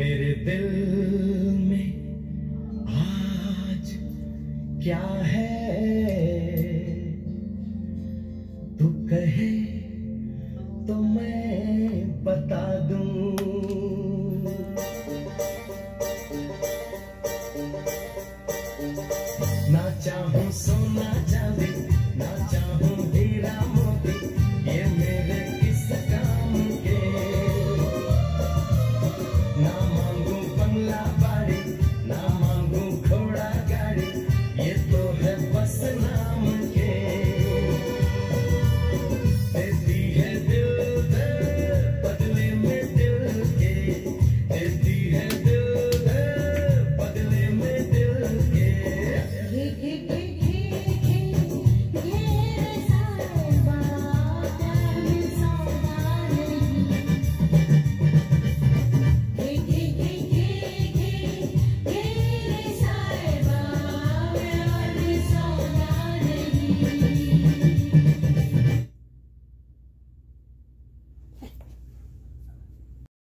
मेरे दिल में आज क्या है? तू कहे तो मैं बता दूँ। ना चाहूँ, सोना चाहू